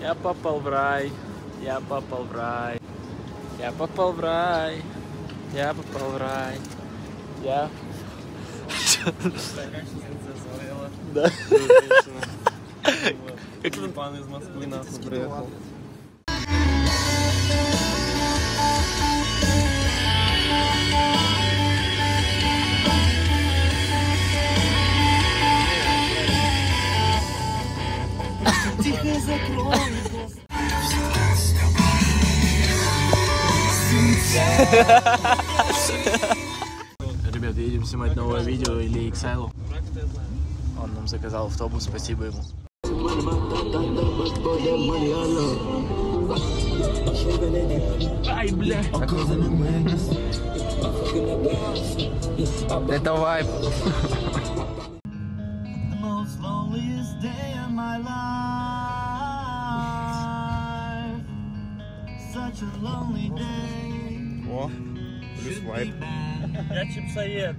Я попал в рай, я попал в рай, я попал в рай, я попал в рай, я... Да. Как пан из Москвы нахуй приехал. Ребят, едем снимать новое видео или XL. Он нам заказал автобус, спасибо ему. Ай, бля. Это вайп. most loneliest day of my life. О, плюс вайп. Я чипсоед.